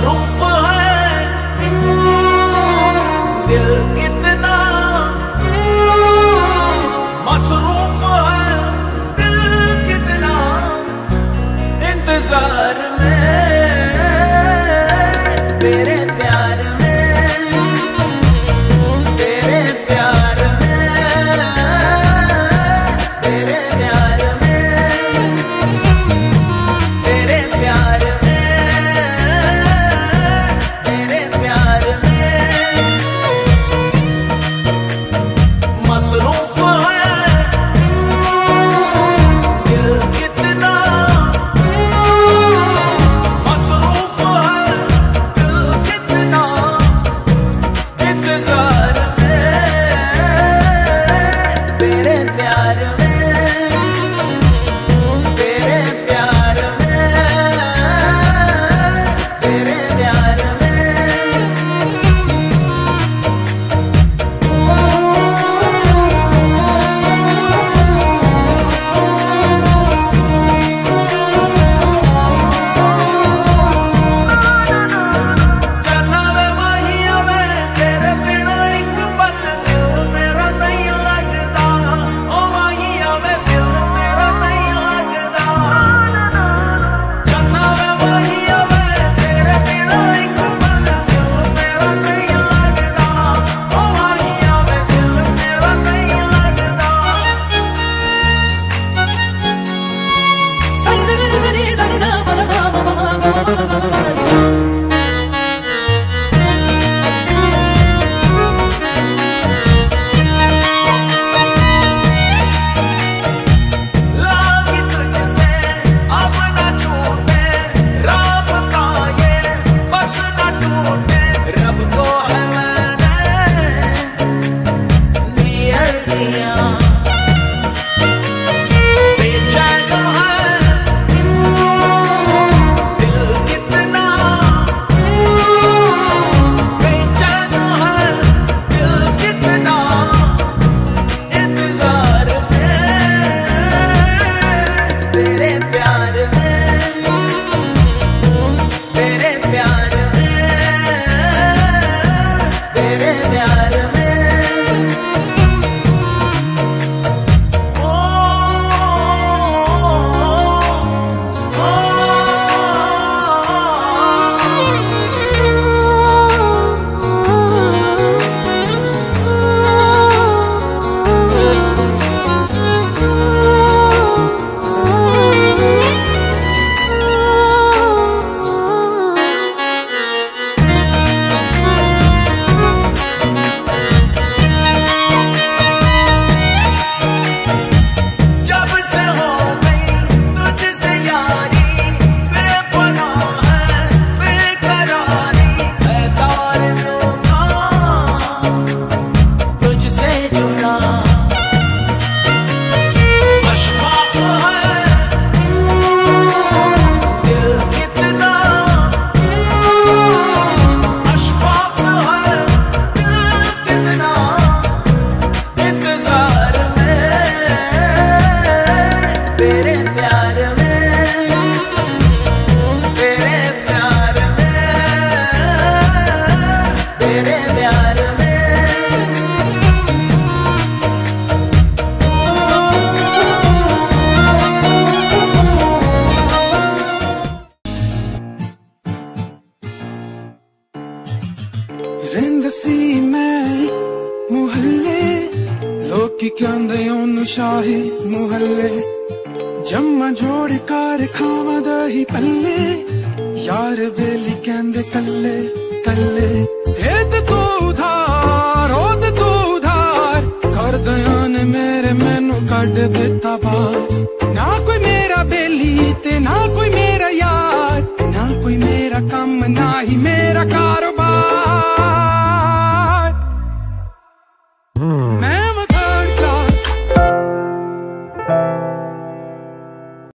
roof ਰਹਿੰਦਾ ਸੀ ਮੈਂ ਮੁਹੱਲੇ ਲੋਕੀ ਕਹਿੰਦੇ ਉਹਨੂੰ ਸ਼ਾਹੀ ਮੁਹੱਲੇ। ਜੰਮਾ ਜੋੜ ਕਰ ਖਾਵਾਂ ਦਹੀ ਪੱਲੇ। ਯਾਰ ਵੇਲੀ ਕਹਿੰਦੇ ਕੱਲੇ ਕੱਲੇ। ਹੇਤ ਤੂੰ ਉਧਾਰ ਰੋਦ ਤੂੰ ਉਧਾਰ। ਕਰ ਦਿਆਂ ਨੇ ਮੇਰੇ, ਮੈਨੂੰ ਕੱਢ ਦਿੱਤਾ ਬਾ ਨਾ ਕੋਈ ਮੇਰਾ ਬੇਲੀ ਤੇ ਨਾ ਕੋਈ ਮੇਰਾ ਯਾਰ। ਨਾ ਕੋਈ ਮੇਰਾ ਕੰਮ, ਨਾ ਹੀ ਮੇਰਾ ਕਾਰੋਬਾਰ।